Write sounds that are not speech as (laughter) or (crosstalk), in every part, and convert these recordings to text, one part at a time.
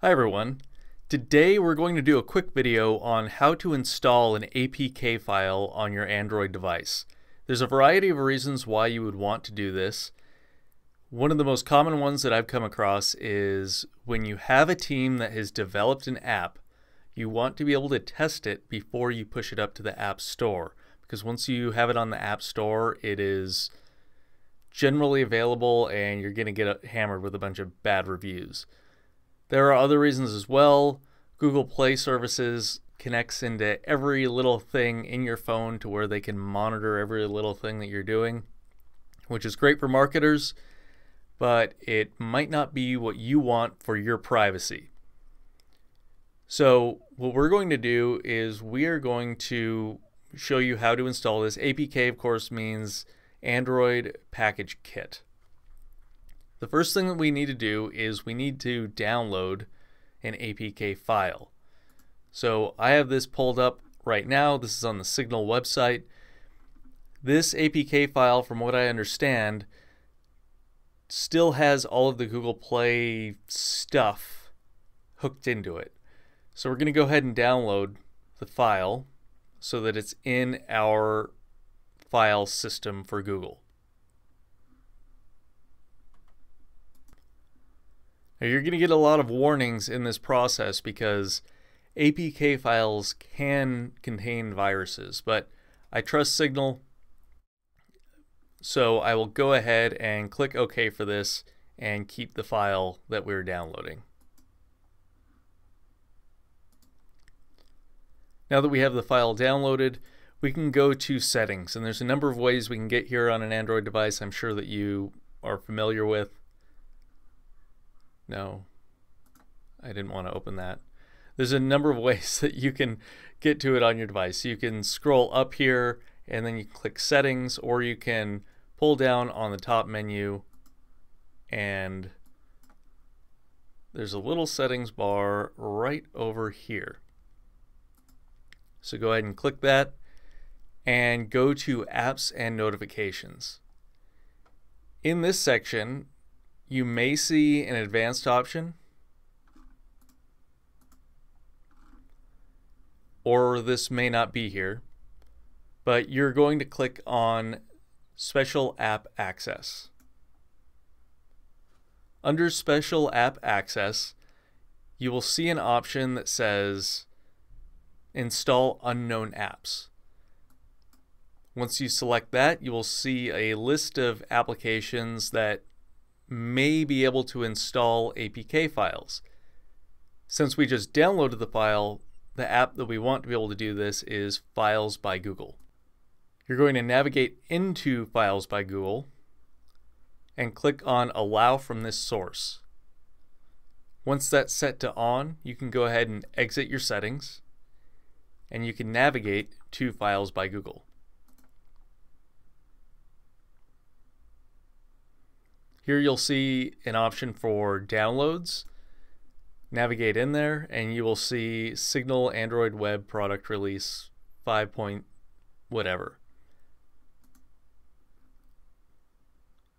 Hi everyone. Today we're going to do a quick video on how to install an APK file on your Android device. There's a variety of reasons why you would want to do this. One of the most common ones that I've come across is when you have a team that has developed an app, you want to be able to test it before you push it up to the App Store. Because once you have it on the App Store, it is generally available and you're going to get hammered with a bunch of bad reviews. There are other reasons as well. Google Play Services connects into every little thing in your phone to where they can monitor every little thing that you're doing, which is great for marketers, but it might not be what you want for your privacy. So, what we're going to do is we are going to show you how to install this. APK, of course, means Android Package Kit. The first thing that we need to do is we need to download an APK file. So I have this pulled up right now. This is on the Signal website. This APK file, from what I understand, still has all of the Google Play stuff hooked into it. So we're going to go ahead and download the file so that it's in our file system for Google. Now you're going to get a lot of warnings in this process because APK files can contain viruses, but I trust Signal, so I will go ahead and click OK for this and keep the file that we're downloading. Now that we have the file downloaded, we can go to settings, and there's a number of ways we can get here on an Android device I'm sure that you are familiar with. No, I didn't want to open that. There's a number of (laughs) ways that you can get to it on your device. You can scroll up here and then you click settings or you can pull down on the top menu and there's a little settings bar right over here. So go ahead and click that and go to apps and notifications. In this section, you may see an advanced option. Or this may not be here. But you're going to click on special app access. Under special app access you will see an option that says install unknown apps. Once you select that you will see a list of applications that may be able to install APK files. Since we just downloaded the file, the app that we want to be able to do this is Files by Google. You're going to navigate into Files by Google and click on Allow from this source. Once that's set to on, you can go ahead and exit your settings and you can navigate to Files by Google. Here you'll see an option for downloads. Navigate in there and you will see Signal Android Web product release 5 point whatever.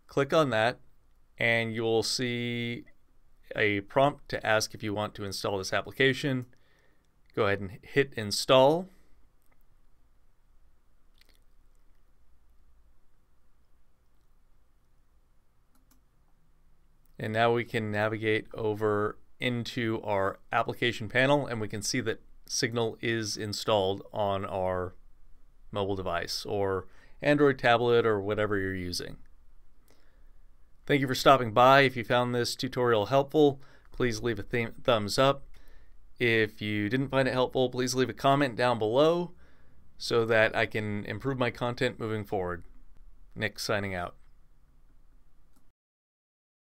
Click on that and you will see a prompt to ask if you want to install this application. Go ahead and hit install. And now we can navigate over into our application panel and we can see that Signal is installed on our mobile device or Android tablet or whatever you're using. Thank you for stopping by. If you found this tutorial helpful, please leave a th thumbs up. If you didn't find it helpful, please leave a comment down below so that I can improve my content moving forward. Nick signing out.